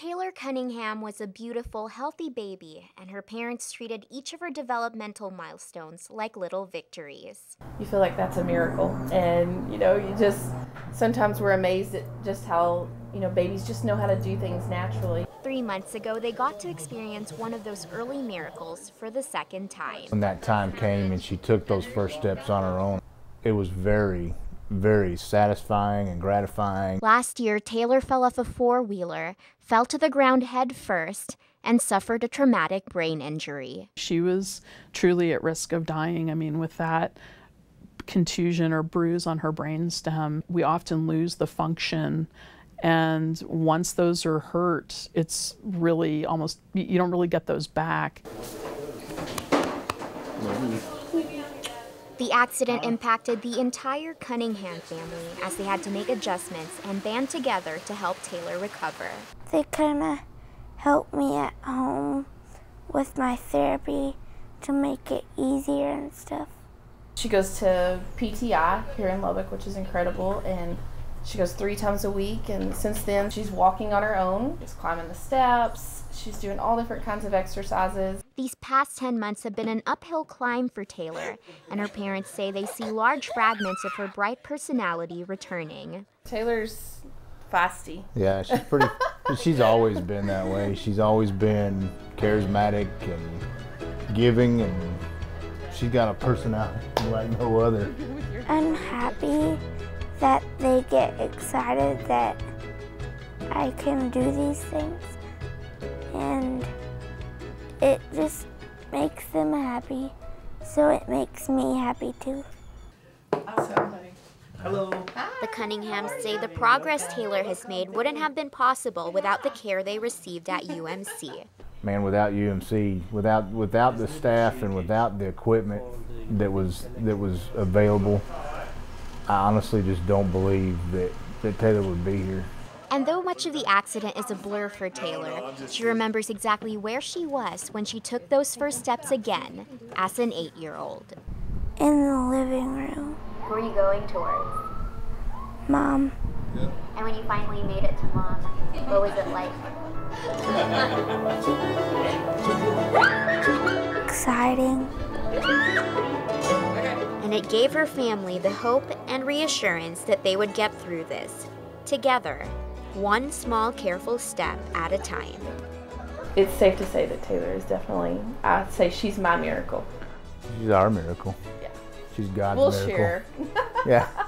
Taylor Cunningham was a beautiful, healthy baby, and her parents treated each of her developmental milestones like little victories. You feel like that's a miracle, and you know, you just sometimes we're amazed at just how you know babies just know how to do things naturally. Three months ago, they got to experience one of those early miracles for the second time. When that time came and she took those first steps on her own, it was very, very satisfying and gratifying. Last year, Taylor fell off a four wheeler, fell to the ground head first, and suffered a traumatic brain injury. She was truly at risk of dying. I mean, with that contusion or bruise on her brain stem, we often lose the function. And once those are hurt, it's really almost, you don't really get those back. The accident uh-huh. impacted the entire Cunningham family as they had to make adjustments and band together to help Taylor recover. They kind of helped me at home with my therapy to make it easier and stuff. She goes to PTI here in Lubbock, which is incredible, and she goes three times a week. And since then, she's walking on her own, just climbing the steps, She's doing all different kinds of exercises. These past 10 months have been an uphill climb for Taylor, and her parents say they see large fragments of her bright personality returning. Taylor's feisty. Yeah, she's pretty, she's always been that way. She's always been charismatic and giving, and she's got a personality like no other. I'm happy that they get excited that I can do these things and it just makes them happy. So it makes me happy too. Awesome. Hello. The Cunninghams say the progress Taylor has made wouldn't have been possible without the care they received at UMC. Man, without UMC, without without the staff and without the equipment that was that was available, I honestly just don't believe that, that Taylor would be here. And though much of the accident is a blur for Taylor, she remembers exactly where she was when she took those first steps again as an eight year old. In the living room. Who are you going towards? Mom. Yeah. And when you finally made it to mom, what was it like? Exciting. And it gave her family the hope and reassurance that they would get through this together one small careful step at a time. It's safe to say that Taylor is definitely, I'd say she's my miracle. She's our miracle. Yeah. She's God's we'll miracle. share. yeah.